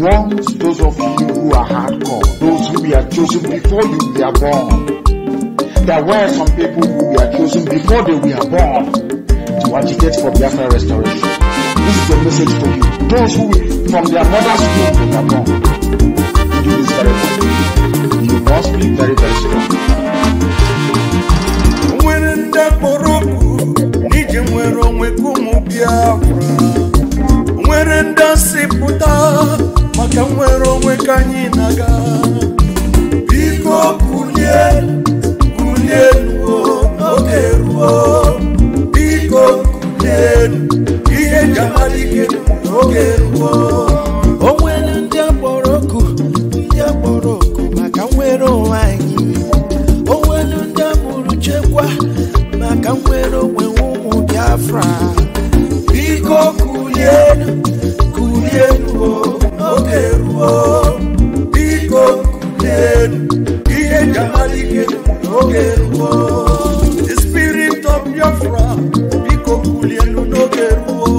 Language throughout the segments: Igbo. warns those of you who are hardcore, those who we are chosen before you were born. There were some people who we are chosen before they were born to agitate for Biafra restoration. This is a message for you. Those who from their mother's womb were born You must ka anyị na-aga biko bulie bulie ruo n'oge ruo biko bulie ihe ji amara ike n'oge ruo o nwere ndị akpọrọ oku ndị akpọrọ oku maka nwere onwe anyị o nwere ndị amụrụ chekwa maka nwere onwe ụmụ Biafra ihe ji amara ike n'oge ruo the spirit of Biafra biko bulie elu n'oge ruo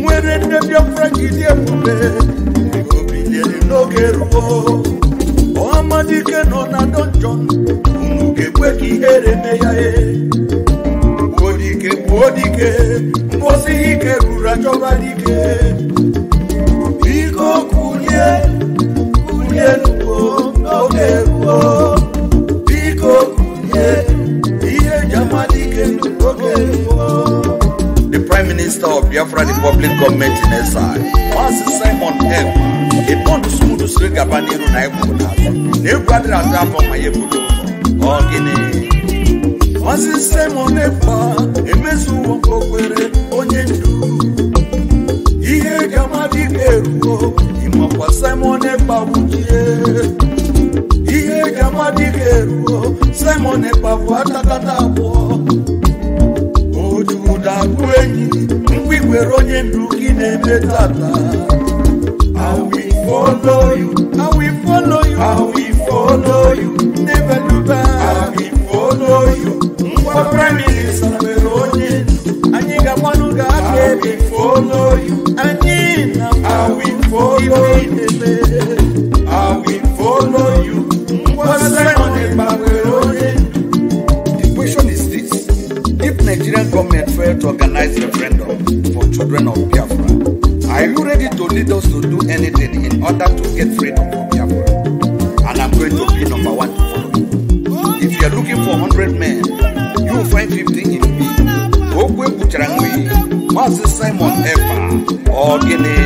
nwere nne Biafra jiri ebube biko bilielu n'oge ruo ọmadike nọ na donjon ụmụ ga ka ihere mee ya e gbuo dike gbuo dike mposi ike ruru achọba dike The Prime Minister of Biafra Republic Government in SI, Simon M. Ebe ọdụ skuulu siri gaba n'iru na egwu na na egwu adịrị atọ afọ ma ya ebudo ụlọ ọ gịnị Maazị Simon Ekpa emezuwo mkpokwere onye ndu ihe ga-amadị eruo Simon Ekpa wujie ihe ga-amadị eruo Simon Ekpa bụ atakata onye ndụ gị na-eme tata I will follow you I will follow you I will follow you never do back organize referendum for children of Biafra. Are you ready to lead us to do anything in order to get freedom for Biafra? And I'm going to be number one to follow you. If you're looking for 100 men, you'll find 50 in me. Okwe Bucharangi, Master Simon Efa, or Guinea.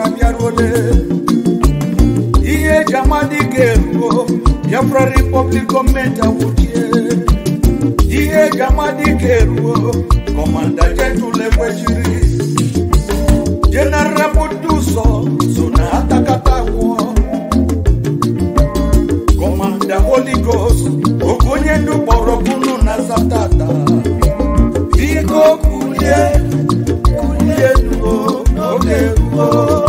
ụwa abịaruole ihe eji amadike eruo Biafra Republic gọọmenti awụchie ihe eji amadike eruo kọmanda jetul ekwechiri jeneral Buduso so na atakata wụọ kọmanda Holy Ghost oke onye ndu kpọrọ kunu na satata biko kulie ihe nuo oge ruo